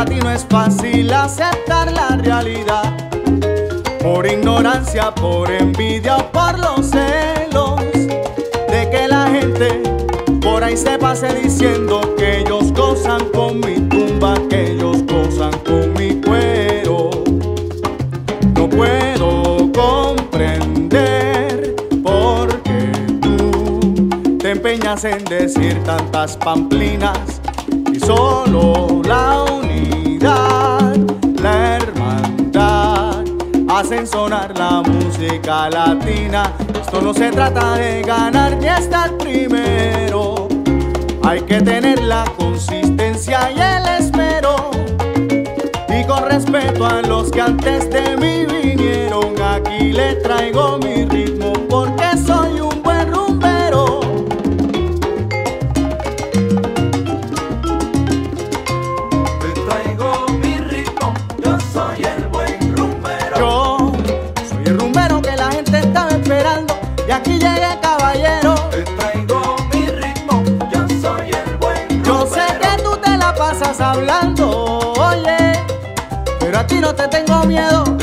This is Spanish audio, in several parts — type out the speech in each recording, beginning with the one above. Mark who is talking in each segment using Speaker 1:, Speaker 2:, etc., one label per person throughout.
Speaker 1: Para ti no es fácil aceptar la realidad. Por ignorancia, por envidia o por los celos. De que la gente por ahí se pase diciendo que ellos gozan con mi tumba, que ellos gozan con mi cuero. No puedo comprender por qué tú te empeñas en decir tantas pamplinas y solo la hacen sonar la música latina. Esto no se trata de ganar ni estar primero. Hay que tener la consistencia y el espero. Y con respeto a los que antes de mí vinieron, aquí le traigo mi ritmo porque soy a ti no te tengo miedo.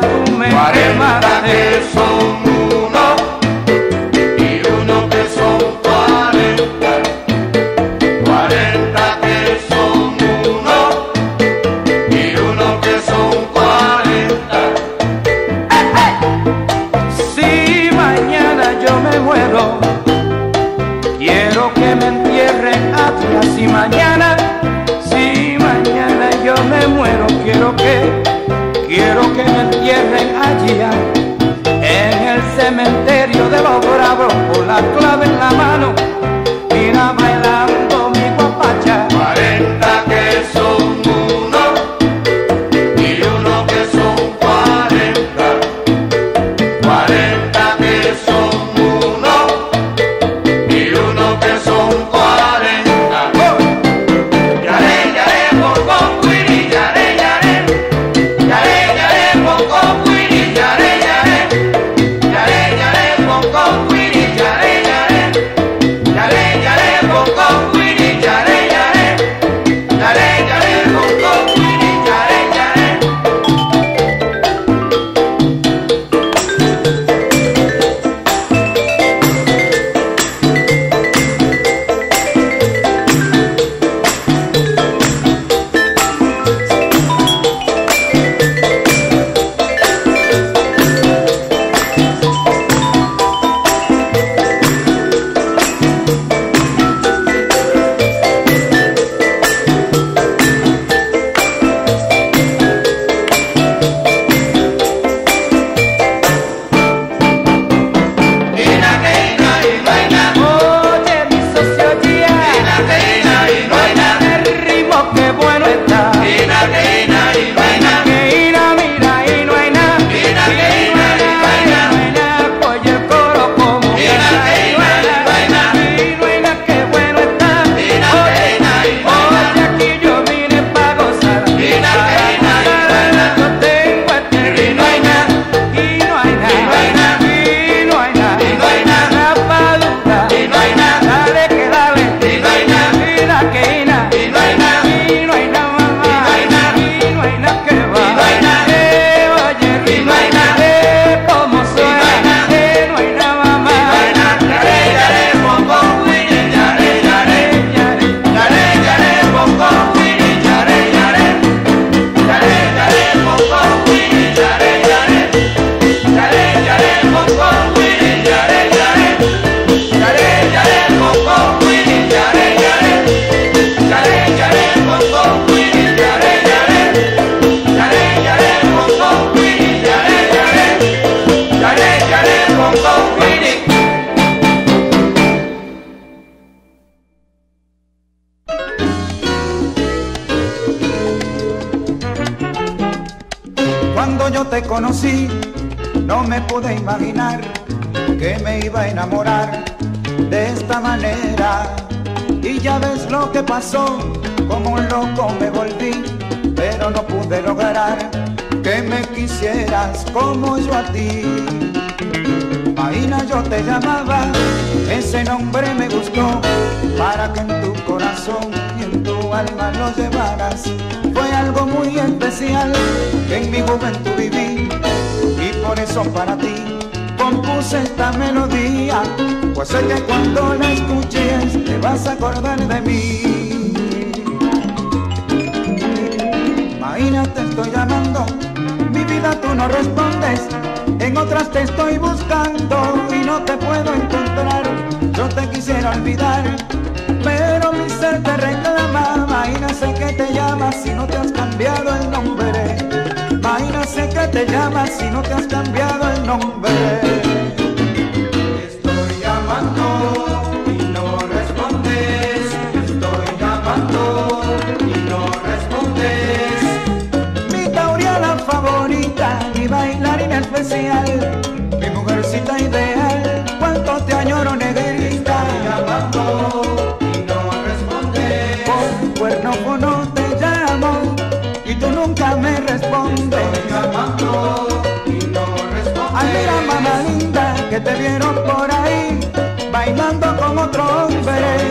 Speaker 1: tú me que
Speaker 2: son que
Speaker 3: me
Speaker 4: quisieras como yo a ti. Maína yo te llamaba, ese nombre me gustó, para que en tu corazón y en tu alma lo llevaras. Fue algo muy especial que en mi juventud viví, y por eso para ti compuse esta melodía, pues sé que cuando la escuches te vas a acordar de mí. cabina te estoy llamando, mi vida tú no respondes, en otras te estoy buscando y no te puedo encontrar, yo te quisiera olvidar, pero mi ser te reclama, Maína sé que te llamas si no te has cambiado el nombre, Maína sé que te llamas si no te has cambiado el nombre. vieron por ahí bailando con otro hombre.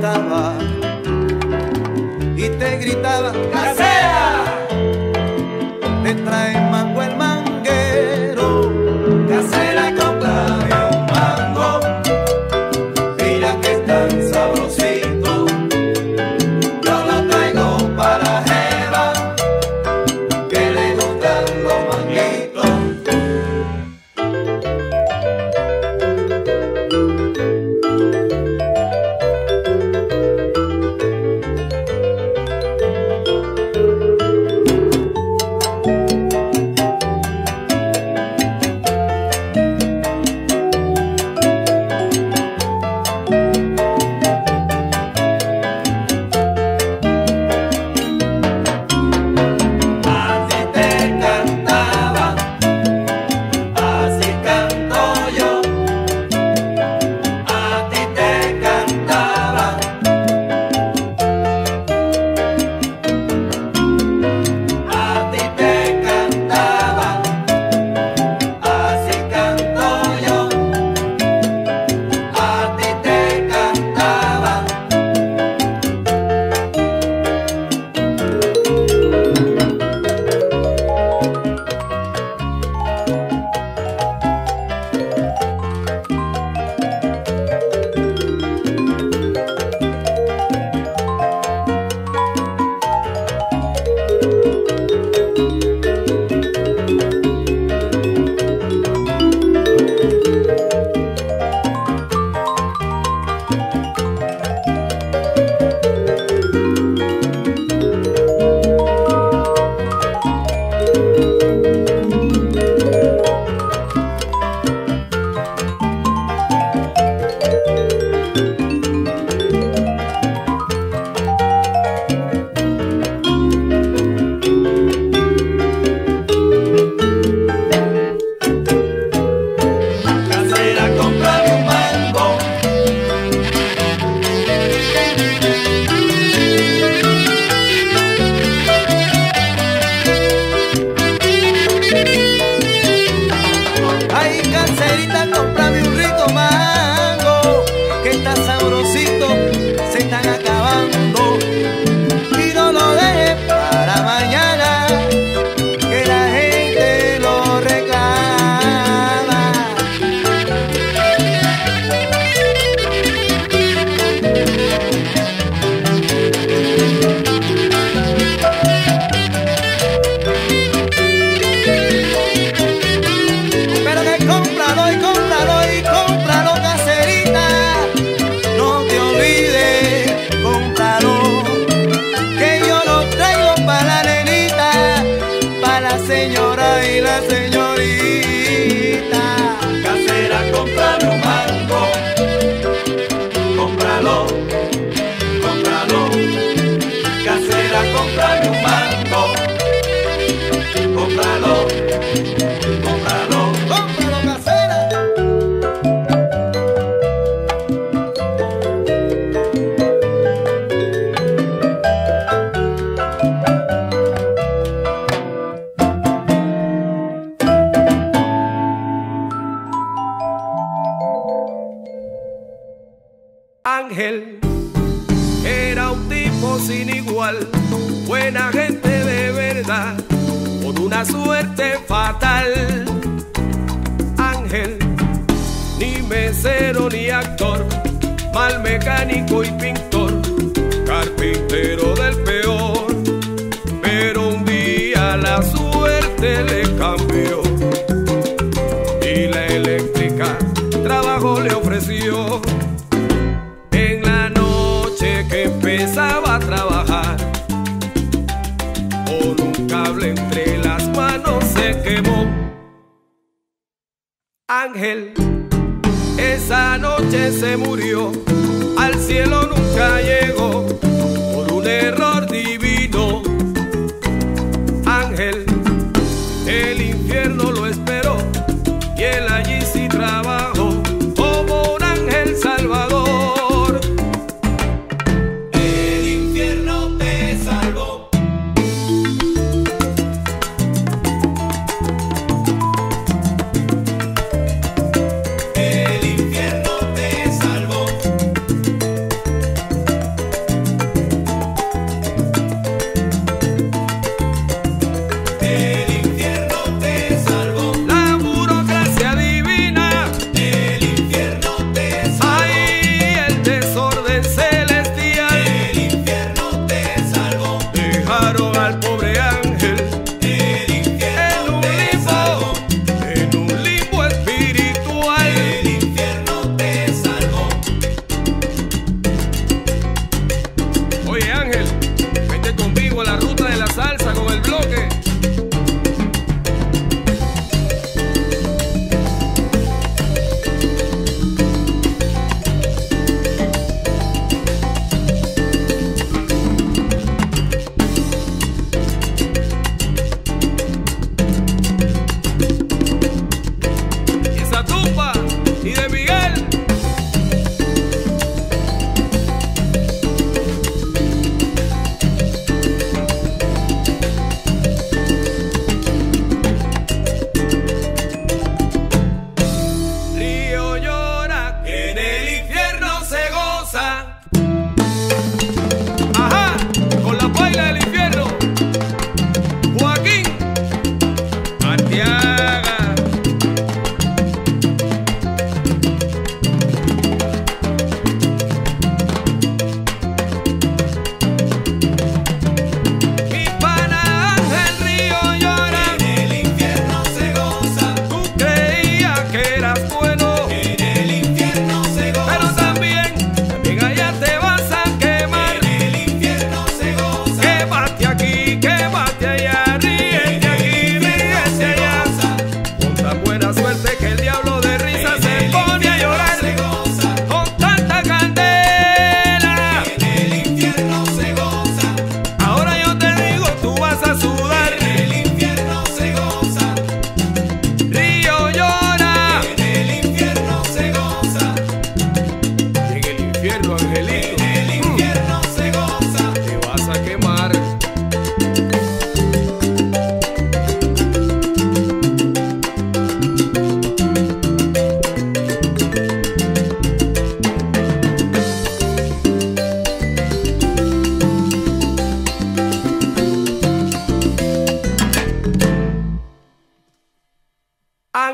Speaker 5: cantaba y te gritaba. ¡Casé!
Speaker 6: ángel. Era un tipo sin igual, buena gente de verdad, con una suerte fatal. Ángel, ni mesero ni actor, mal mecánico y pintor Esa noche se murió, al cielo nunca llegó.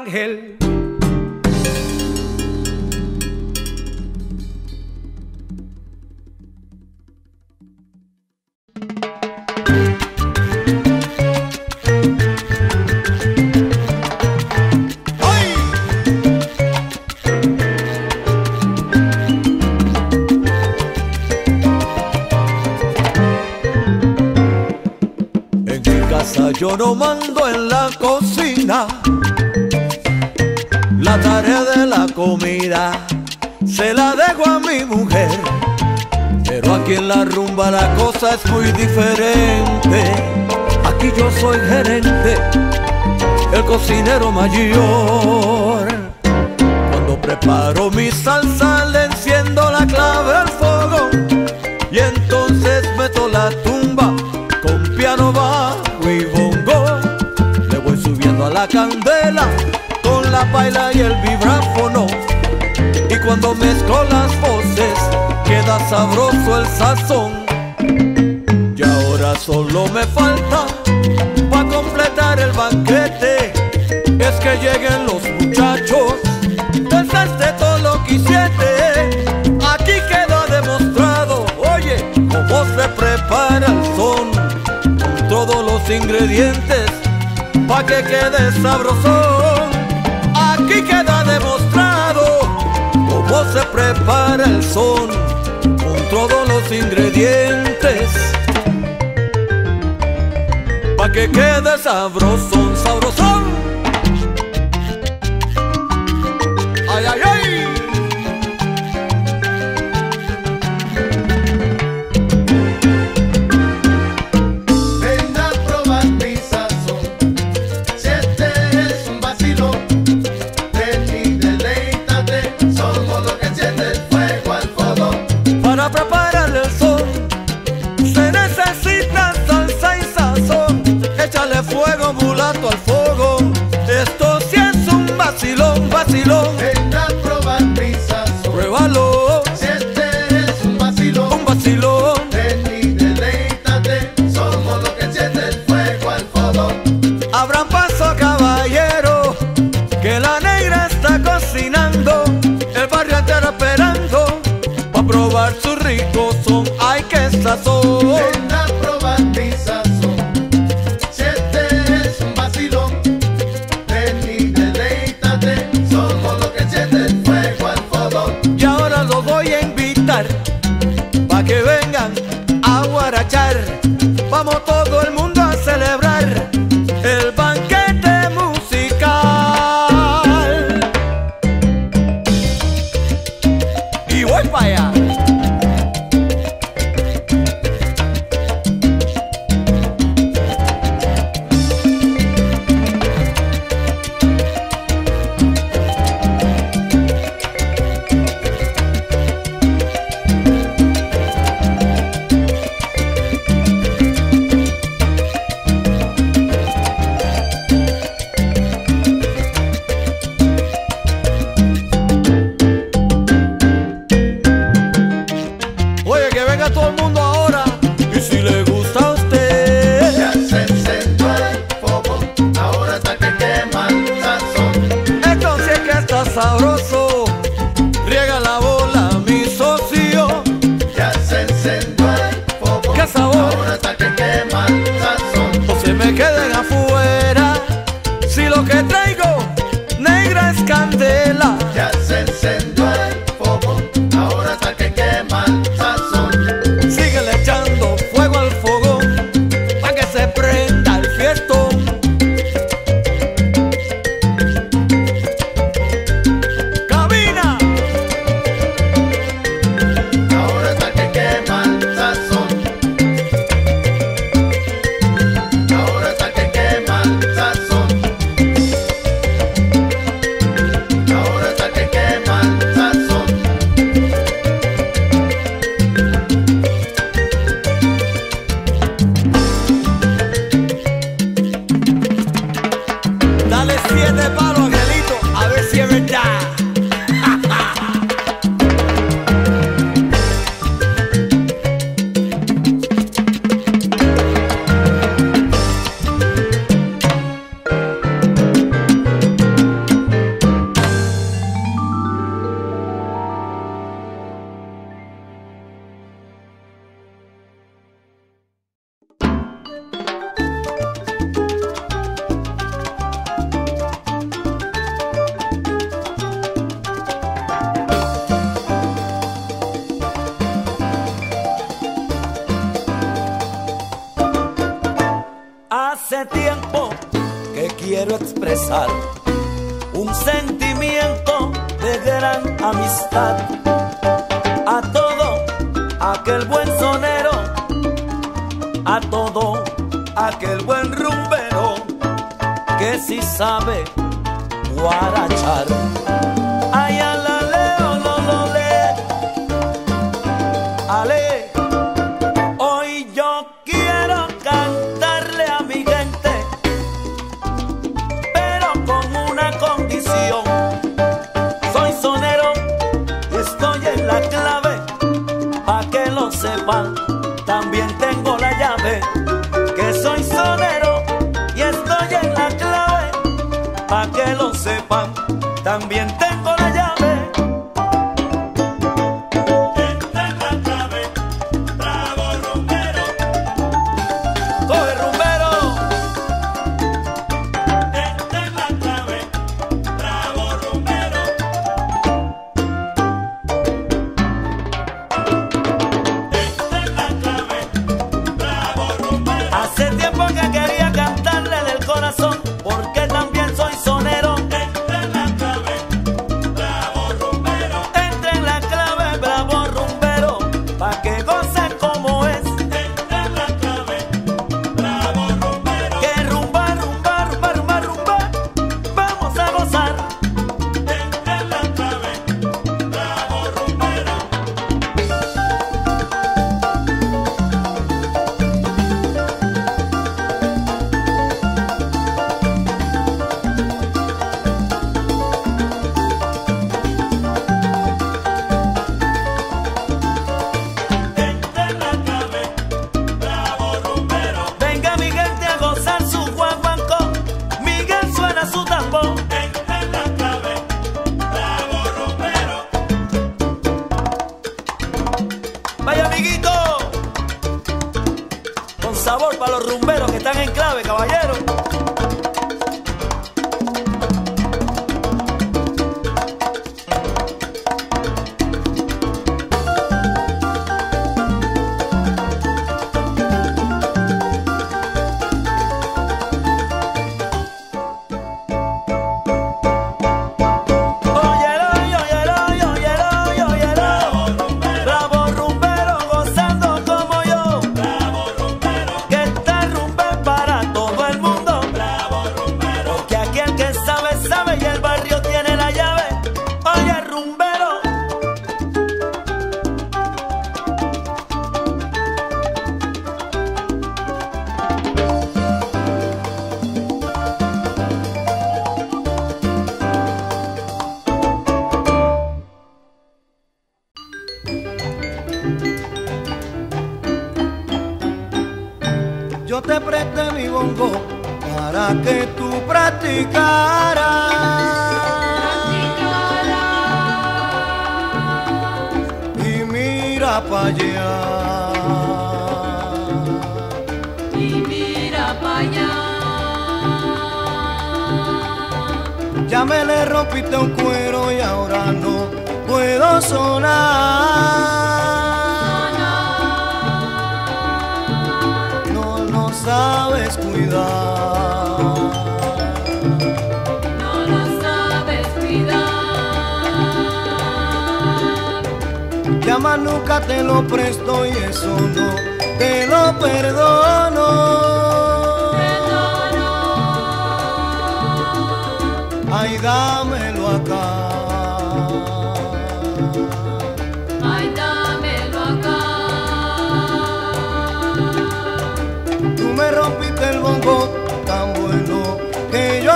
Speaker 6: Ángel.
Speaker 7: Yo no mando en la cocina. Comida se la dejo a mi mujer. Pero aquí en la rumba la cosa es muy diferente. Aquí yo soy gerente, el cocinero mayor. Cuando preparo mi salsa le enciendo la clave al fuego y entonces meto la tumba con piano bajo y bongo. Le voy subiendo a la candela con la paila y el vibráfono. Cuando mezclo las voces queda sabroso el sazón. Y ahora solo me falta para completar el banquete. Es que lleguen los muchachos desde todo lo que hiciste. Aquí queda demostrado, oye, cómo se prepara el son con todos los ingredientes pa' que quede sabrosón. Aquí queda demostrado cómo se prepara el son con todos los ingredientes pa' que quede sabrosón, sabrosón. Ay, ay, ay.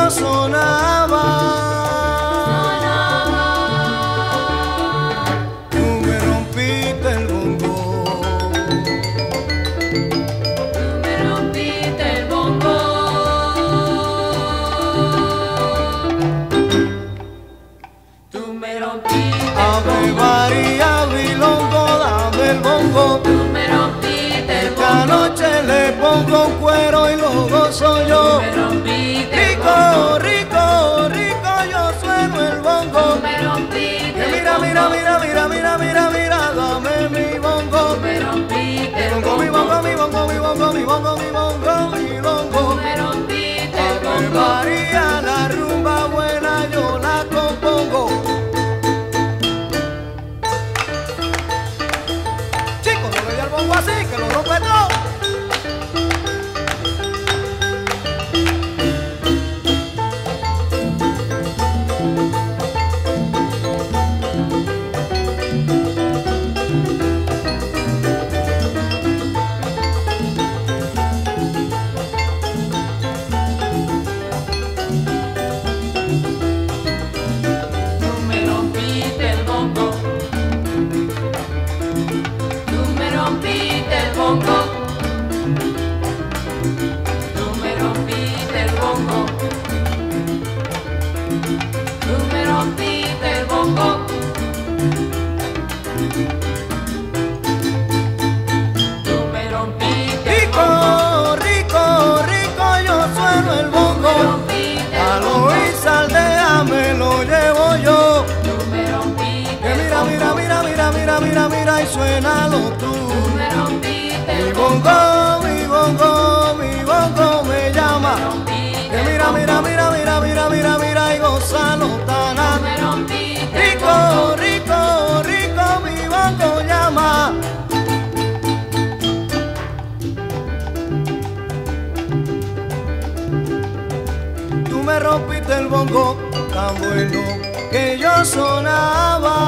Speaker 8: Que
Speaker 7: won't go, we won't go, we won't go, we. cosa lotana. Rico,
Speaker 8: rico, rico, mi
Speaker 1: banco llama. Tú me rompiste el bongo tan bueno que yo sonaba.